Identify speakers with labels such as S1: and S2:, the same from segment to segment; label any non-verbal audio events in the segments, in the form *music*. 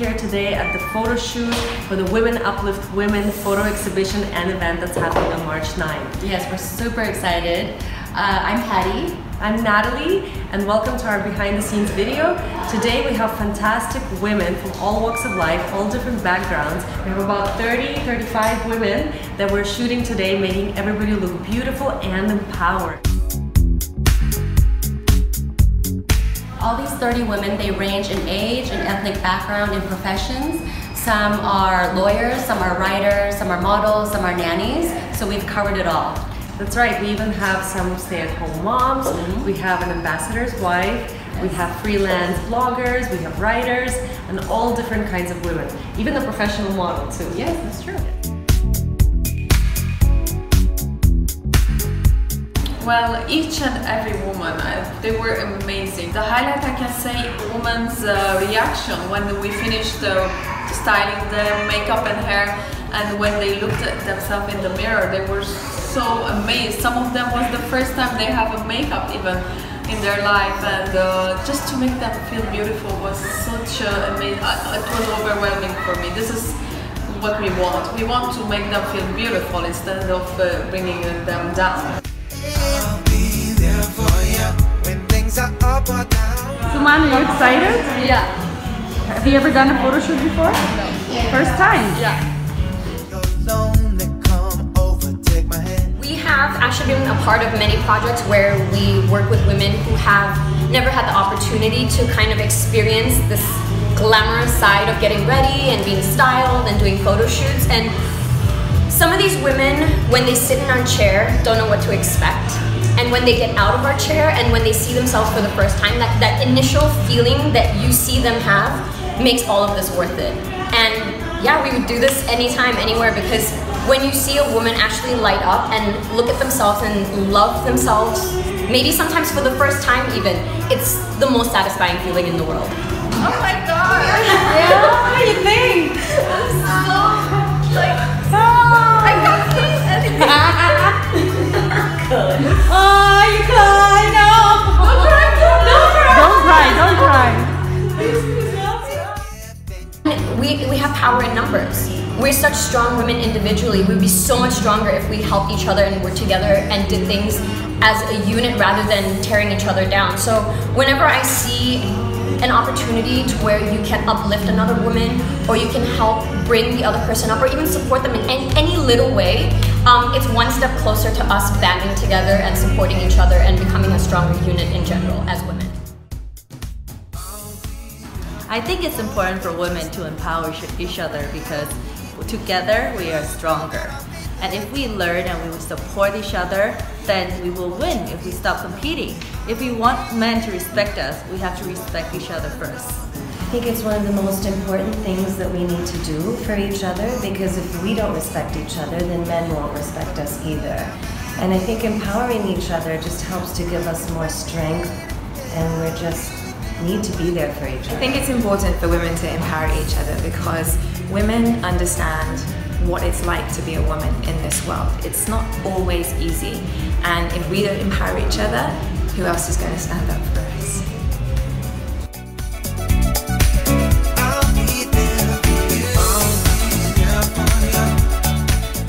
S1: here today at the photo shoot for the Women Uplift Women photo exhibition and event that's happening on March 9.
S2: Yes, we're super excited. Uh, I'm Patty.
S1: I'm Natalie and welcome to our behind the scenes video. Today we have fantastic women from all walks of life, all different backgrounds. We have about 30, 35 women that we're shooting today making everybody look beautiful and empowered.
S2: All these 30 women, they range in age and ethnic background and professions. Some are lawyers, some are writers, some are models, some are nannies. So we've covered it all.
S1: That's right, we even have some stay-at-home moms, mm -hmm. we have an ambassador's wife, we have freelance bloggers, we have writers, and all different kinds of women. Even the professional model too.
S2: Yes, that's true.
S3: Well, each and every woman, uh, they were amazing. The highlight I can say, woman's uh, reaction when we finished uh, styling the makeup and hair and when they looked at themselves in the mirror, they were so amazed. Some of them was the first time they have a makeup even in their life and uh, just to make them feel beautiful was such a amazing, uh, it was overwhelming for me. This is what we want. We want to make them feel beautiful instead of uh, bringing them down.
S4: Suman, are you excited?
S3: Yeah.
S4: Have you ever done a photo shoot before?
S3: No.
S4: First time?
S3: Yeah.
S2: We have actually been a part of many projects where we work with women who have never had the opportunity to kind of experience this glamorous side of getting ready and being styled and doing photo shoots. And some of these women, when they sit in our chair, don't know what to expect. And when they get out of our chair and when they see themselves for the first time, that, that initial feeling that you see them have makes all of this worth it. And yeah, we would do this anytime, anywhere because when you see a woman actually light up and look at themselves and love themselves, maybe sometimes for the first time even, it's the most satisfying feeling in the world.
S3: Oh my god!
S4: yeah, what do you think?
S3: I'm so, like,
S2: We're such strong women individually. We'd be so much stronger if we helped each other and were together and did things as a unit rather than tearing each other down. So whenever I see an opportunity to where you can uplift another woman or you can help bring the other person up or even support them in any, any little way, um, it's one step closer to us banding together and supporting each other and becoming a stronger unit in general as women.
S5: I think it's important for women to empower each other because together we are stronger. And if we learn and we support each other, then we will win if we stop competing. If we want men to respect us, we have to respect each other first.
S6: I think it's one of the most important things that we need to do for each other because if we don't respect each other, then men won't respect us either. And I think empowering each other just helps to give us more strength and we're just need to be there for each other.
S7: I think it's important for women to empower each other because women understand what it's like to be a woman in this world. It's not always easy. And if we don't empower each other, who else is going to stand up for us?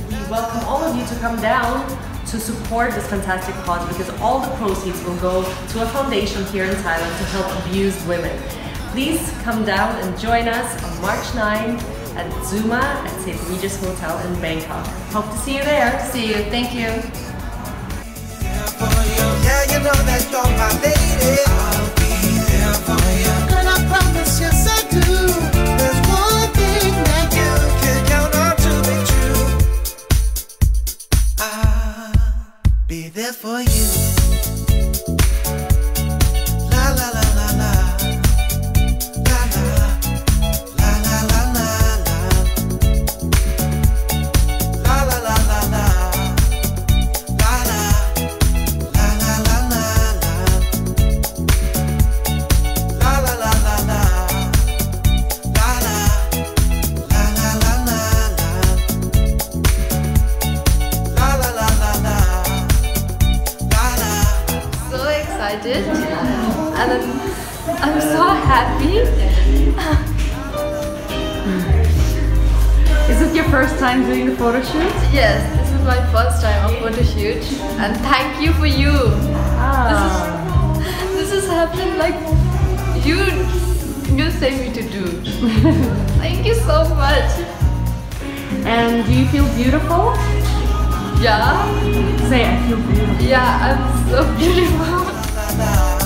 S1: We welcome all of you to come down to support this fantastic cause because all the proceeds will go to a foundation here in Thailand to help abused women. Please come down and join us on March 9 at Zuma at St. Regis Hotel in Bangkok. Hope to see you there.
S2: See you. Thank you.
S8: Yeah, you know there for you. excited and I'm, I'm so happy. is it
S4: your first time doing the photo shoot?
S9: Yes, this is my first time of photo shoot and thank you for you.
S4: Ah.
S9: This, is, this has happened like you, you say me to do. thank you so much.
S4: And do you feel beautiful?
S9: Yeah.
S4: Say, I feel beautiful.
S9: Yeah, I'm so *laughs* beautiful now